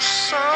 so